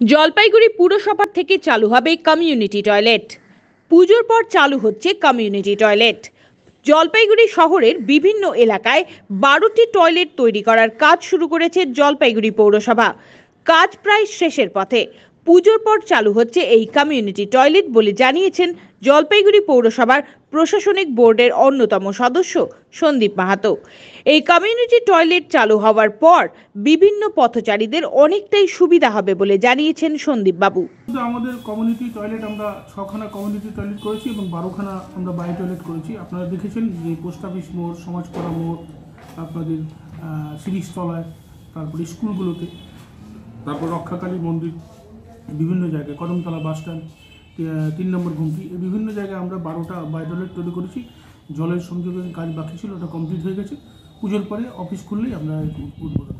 জলপাইগুড়ি পুরসভা থেকে চালু হবে কমিউনিটি টয়লেট। পুজোর পর চালু হচ্ছে কমিউনিটি টয়লেট। জলপাইগুড়ি শহরের বিভিন্ন এলাকায় বারোটি টয়লেট তৈরি করার কাজ শুরু করেছে জলপাইগুড়ি পৌরসভা। কাজ প্রায় শেষের পথে। পুজোর পর চালু হচ্ছে এই কমিউনিটি টয়লেট বলে জানিয়েছেন জলপাইগুড়ি পৌরসভার প্রশাসনিক বোর্ডের অন্যতম সদস্য সন্দীপ মাহাতো। এই কমিউনিটি টয়লেট চালু হওয়ার পর বিভিন্ন পথচারীদের অনেকটাই সুবিধা হবে বলে জানিয়েছেন সন্দীপ বাবু। আমাদের কমিউনিটি টয়লেট আমরা ছখানা কমিউনিটি টয়লেট করেছি এবং বারোখানা আমরা বাই টয়লেট করেছি। আপনারা দেখেছেন যে পোস্ট অফিস মোড় সমাজপাড়া মোড় আপনাদের আহ, শিরিষতলায় তারপরে স্কুলগুলোতে তারপর রক্ষাকালী মন্দির বিভিন্ন জায়গায়, কদমতলা বাস স্ট্যান্ড তিন নম্বর ঘুমটি এই বিভিন্ন জায়গায় আমরা বারোটা বায়োটয়লেট টয়লেট তৈরি করেছি। জলের সংযোগের কাজ বাকি ছিল, ওটা কমপ্লিট হয়ে গেছে। পুজোর পরে অফিস খুললেই আমরা উদ্বোধন।